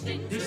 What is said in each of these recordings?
this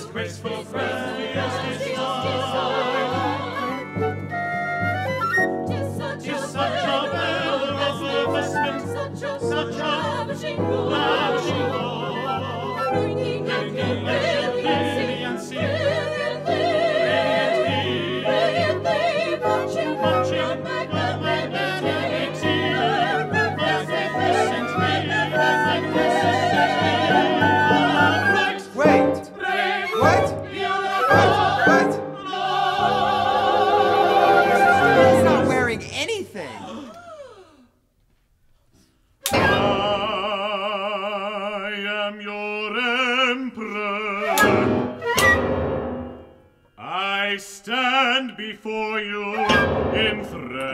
I stand before you in threads.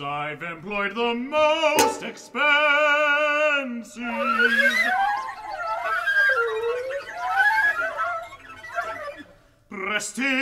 I've employed the most expensive. Prestigious.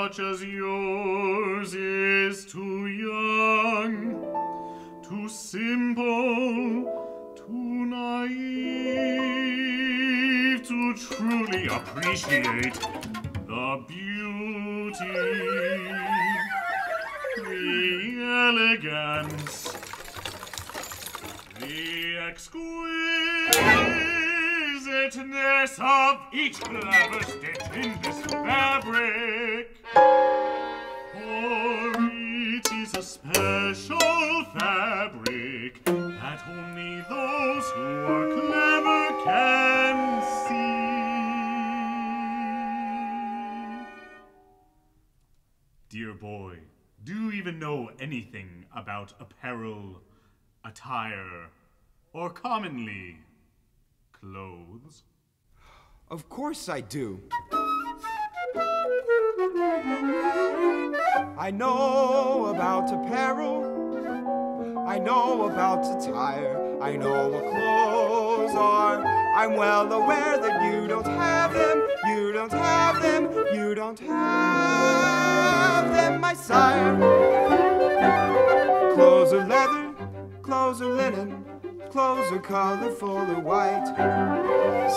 Such as yours is too young too simple, too naive to truly appreciate the beauty, the elegance, the exquisiteness of each clever stitch in this fabric. For it is a special fabric that only those who are clever can see. Dear boy, do you even know anything about apparel, attire, or commonly clothes? Of course I do. I know about apparel. I know about attire. I know what clothes are. I'm well aware that you don't have them. You don't have them. You don't have them, my sire. Clothes are leather. Clothes are linen. Clothes are colorful or white.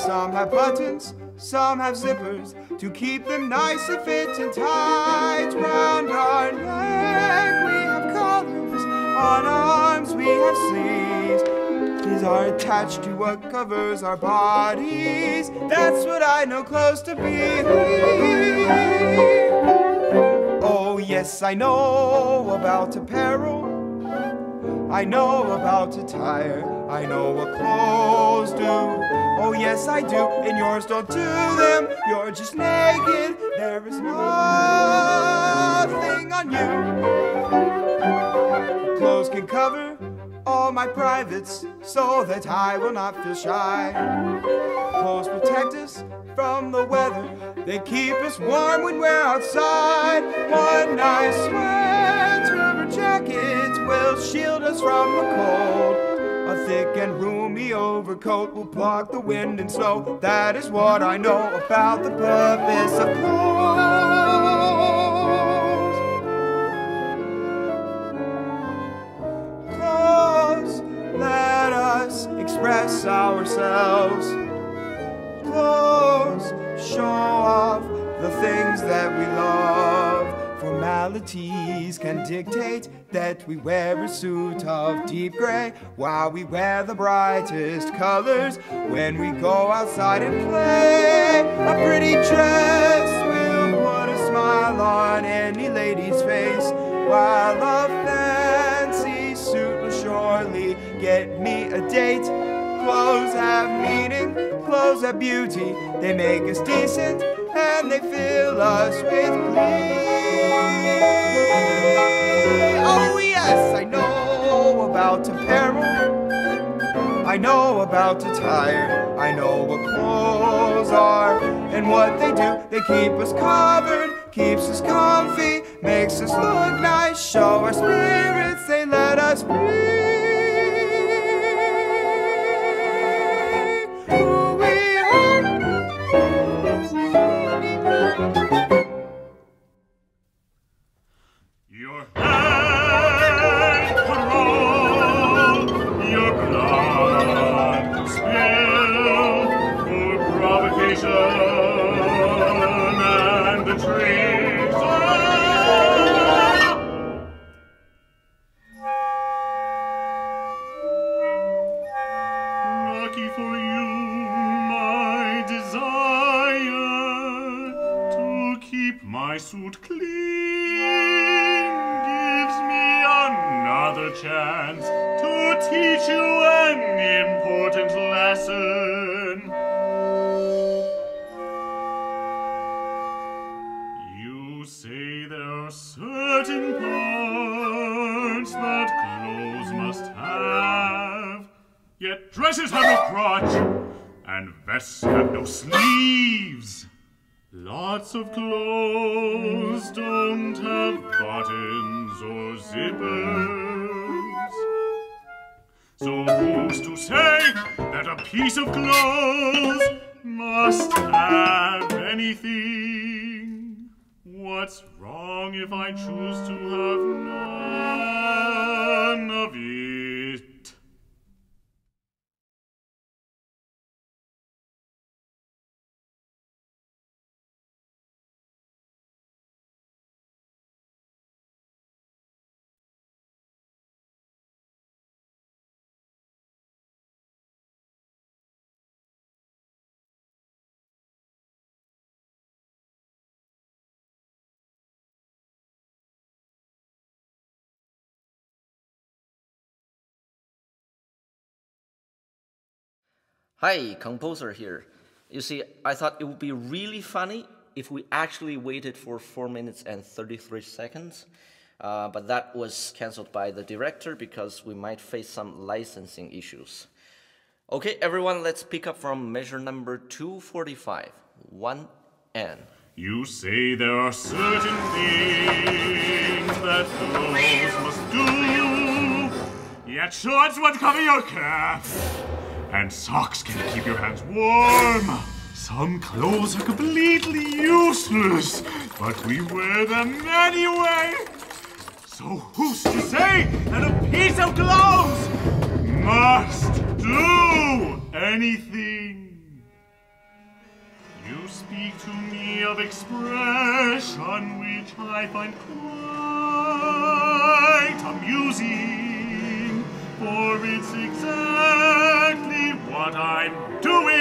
Some have buttons, some have zippers to keep them nicely fit and tight. Round our neck we have collars, on arms we have sleeves. These are attached to what covers our bodies. That's what I know clothes to be. Oh, yes, I know about apparel. I know about attire. I know what clothes do. Oh, yes, I do. And yours don't do them. You're just naked. There is nothing on you. Clothes can cover all my privates so that I will not feel shy. Clothes protect us from the weather. They keep us warm when we're outside. One nice sweater or jacket will shield us from the cold. Thick and roomy overcoat will block the wind and snow. That is what I know about the purpose of dictate that we wear a suit of deep gray while we wear the brightest colors when we go outside and play. A pretty dress will put a smile on any lady's face while a fancy suit will surely get me a date. Clothes have meaning, clothes have beauty. They make us decent and they fill us with glee. Oh, yes, I know about a peril. I know about a tire. I know what clothes are and what they do. They keep us covered, keeps us comfy, makes us look nice, show our spirits, they let us breathe. For you, my desire to keep my suit clean. Gives me another chance to teach you dresses have no crotch, and vests have no sleeves. Lots of clothes don't have buttons or zippers. So who's to say that a piece of clothes must have anything? What's wrong if I choose to have none Hi, composer here. You see, I thought it would be really funny if we actually waited for 4 minutes and 33 seconds, uh, but that was cancelled by the director because we might face some licensing issues. Okay, everyone, let's pick up from measure number 245, 1N. You say there are certain things that clothes must do, yet shorts won't cover your calf, and socks can keep your hands warm. Some clothes are completely useless, but we wear them anyway. So who's to say that a piece of clothes must do anything? You speak to me of expression which I find quite amusing, for it's exactly what I'm doing.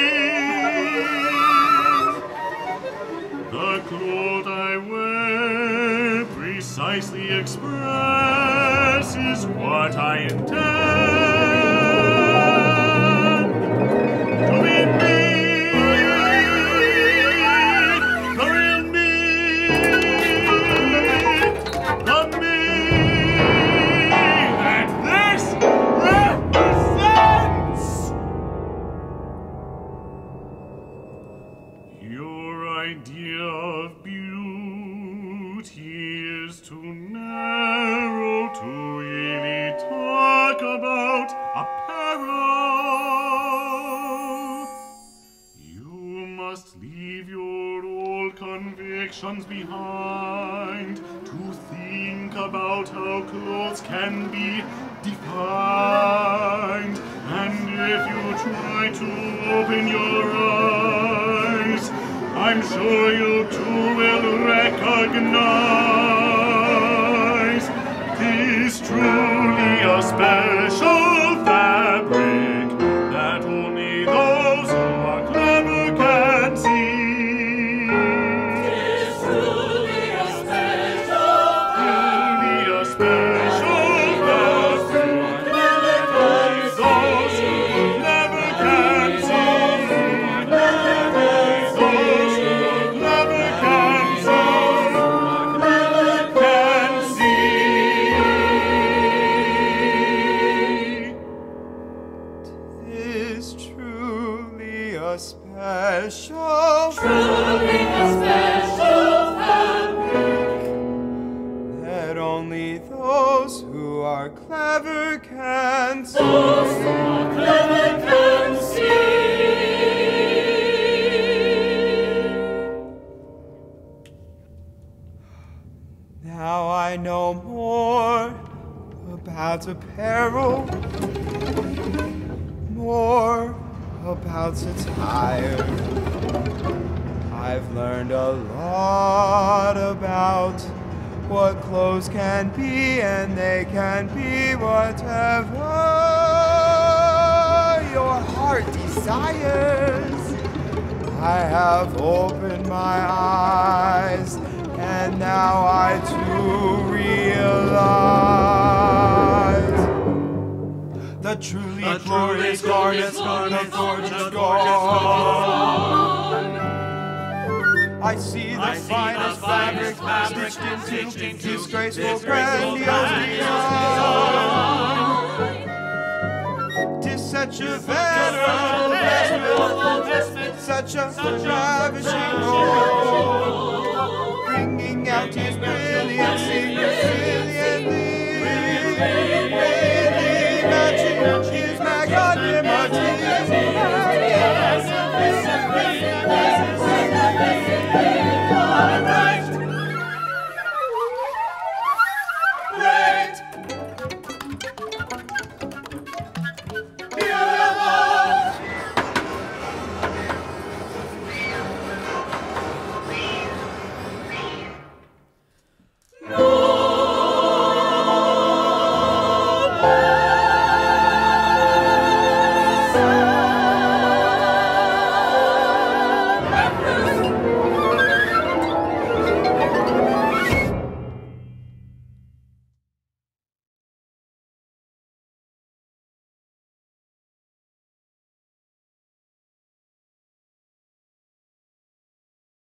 The cloth I wear precisely expresses what I intend must leave your old convictions behind to think about how clothes can be defined. And if you try to open your eyes, I'm sure you too will recognize this truly about a peril, more about satire. I've learned a lot about what clothes can be, and they can be whatever your heart desires. I have opened my eyes, and now I too realize the truly glorious garnets, garnet, gorgeous gone. I see the finest fabric stitched into disgraceful, grandiose design. Tis such a venerable such a ravishing bringing out his brilliancy Hallelujah.